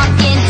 walking.